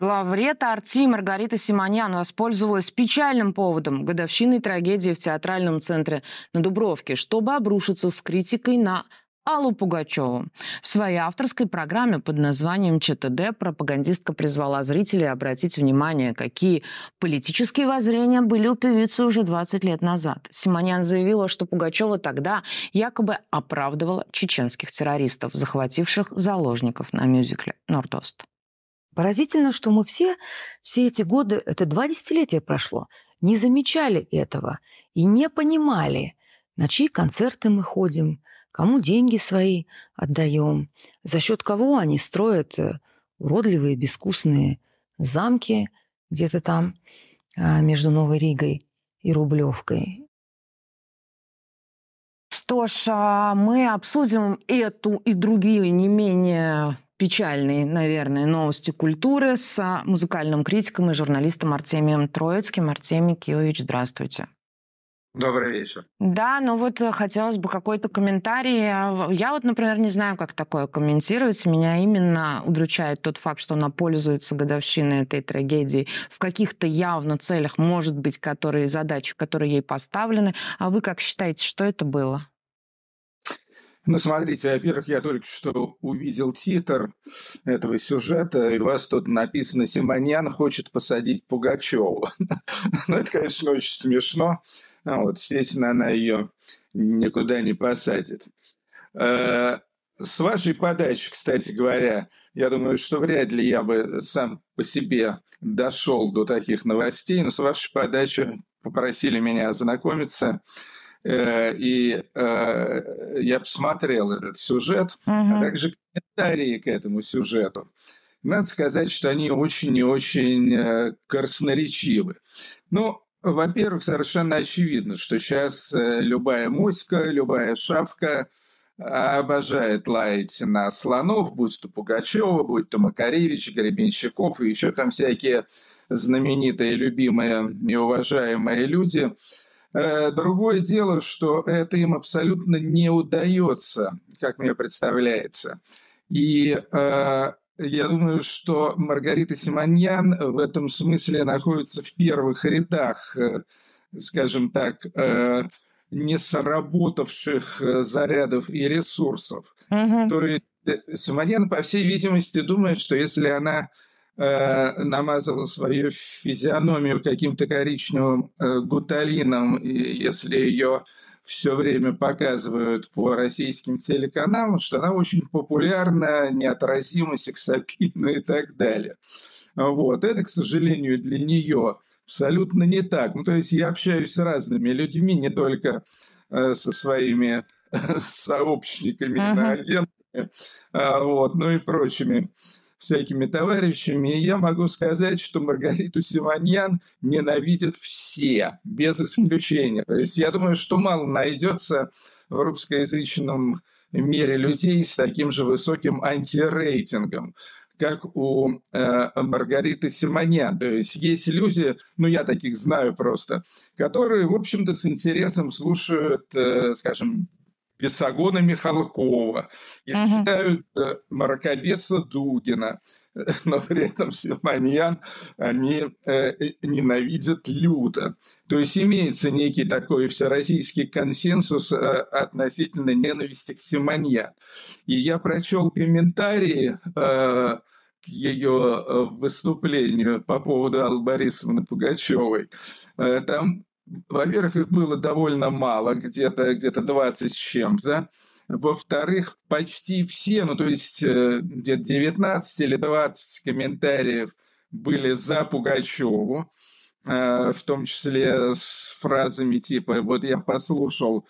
Главрета Арти Маргарита Симоньян воспользовалась печальным поводом годовщины трагедии в театральном центре на Дубровке, чтобы обрушиться с критикой на Аллу Пугачеву. В своей авторской программе под названием ЧТД пропагандистка призвала зрителей обратить внимание, какие политические воззрения были у певицы уже 20 лет назад. Симонян заявила, что Пугачева тогда якобы оправдывала чеченских террористов, захвативших заложников на мюзикле «Нордост». Поразительно, что мы все, все эти годы, это два десятилетия прошло, не замечали этого и не понимали, на чьи концерты мы ходим, кому деньги свои отдаем, за счет кого они строят э, уродливые, безвкусные замки где-то там а, между Новой Ригой и Рублевкой. Что ж, а мы обсудим эту и другие не менее печальные, наверное, новости культуры с а, музыкальным критиком и журналистом Артемием Троицким. Артемий Киевич, здравствуйте. Добрый вечер. Да, ну вот э, хотелось бы какой-то комментарий. Я вот, например, не знаю, как такое комментировать. Меня именно удручает тот факт, что она пользуется годовщиной этой трагедии в каких-то явно целях, может быть, которые задачи, которые ей поставлены. А вы как считаете, что это было? Ну, смотрите, во-первых, я только что увидел титр этого сюжета, и у вас тут написано «Симоньян хочет посадить Пугачеву». Ну, это, конечно, очень смешно. А вот, естественно, она ее никуда не посадит. Э, с вашей подачи, кстати говоря, я думаю, что вряд ли я бы сам по себе дошел до таких новостей, но с вашей подачи попросили меня ознакомиться и э, я посмотрел этот сюжет, uh-huh. а также комментарии к этому сюжету. Надо сказать, что они очень и очень э, красноречивы. Ну, во-первых, совершенно очевидно, что сейчас любая моська, любая шавка обожает лаять на слонов, будь то Пугачева, будь то Макаревич, Гребенщиков и еще там всякие знаменитые, любимые и уважаемые люди – Э, другое дело, что это им абсолютно не удается, как мне представляется. И э, я думаю, что Маргарита Симоньян в этом смысле находится в первых рядах, э, скажем так, э, не сработавших э, зарядов и ресурсов. Uh-huh. То есть э, Симоньян, по всей видимости, думает, что если она Э, намазала свою физиономию каким-то коричневым э, гуталином, и если ее все время показывают по российским телеканалам, что она очень популярна, неотразима, сексапильна и так далее. Вот. Это, к сожалению, для нее абсолютно не так. Ну, то есть я общаюсь с разными людьми, не только э, со своими сообщниками, uh-huh. агентами, а, вот, ну и прочими всякими товарищами, и я могу сказать, что Маргариту Симоньян ненавидят все, без исключения. То есть я думаю, что мало найдется в русскоязычном мире людей с таким же высоким антирейтингом как у э, Маргариты Симонян. То есть есть люди, ну я таких знаю просто, которые, в общем-то, с интересом слушают, э, скажем, Бесогона Михалкова, и uh-huh. читают э, Маракобеса Дугина, но при этом Симоньян они э, ненавидят люто. То есть имеется некий такой всероссийский консенсус э, относительно ненависти к Симоньян. И я прочел комментарии э, к ее э, выступлению по поводу Аллы Борисовны Пугачевой. Э, там во-первых, их было довольно мало, где-то где 20 с чем-то. Во-вторых, почти все, ну то есть э, где-то 19 или 20 комментариев были за Пугачеву, э, в том числе с фразами типа «Вот я послушал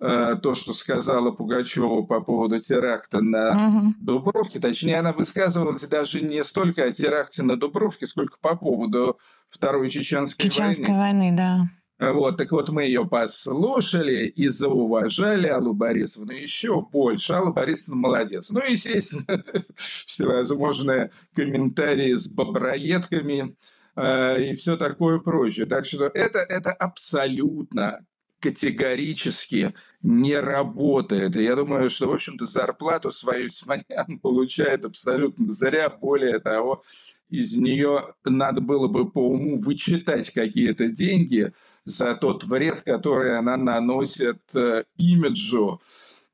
э, то, что сказала Пугачева по поводу теракта на угу. Дубровке. Точнее, она высказывалась даже не столько о теракте на Дубровке, сколько по поводу Второй Чеченской, Чеченской войны. войны, да. Вот, так вот мы ее послушали и зауважали Аллу Борисовну еще больше. Алла Борисовна молодец. Ну, естественно, всевозможные комментарии с боброедками э, и все такое прочее. Так что это, это абсолютно категорически не работает. И я думаю, что, в общем-то, зарплату свою Симонян получает абсолютно зря. Более того, из нее надо было бы по уму вычитать какие-то деньги за тот вред, который она наносит э, имиджу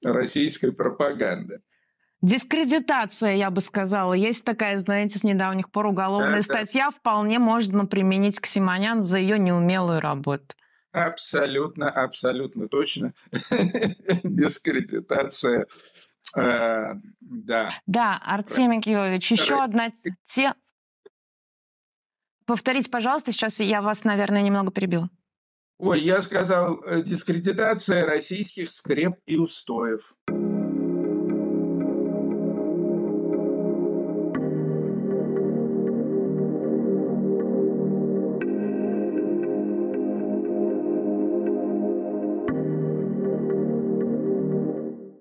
российской пропаганды. Дискредитация, я бы сказала. Есть такая, знаете, с недавних пор уголовная да, статья, да. вполне можно применить к Симонян за ее неумелую работу. Абсолютно, абсолютно точно. Дискредитация. Э, да. Да, Артемий Киевич, еще одна тема. Повторите, пожалуйста, сейчас я вас, наверное, немного перебил. Ой, я сказал, э, дискредитация российских скреп и устоев.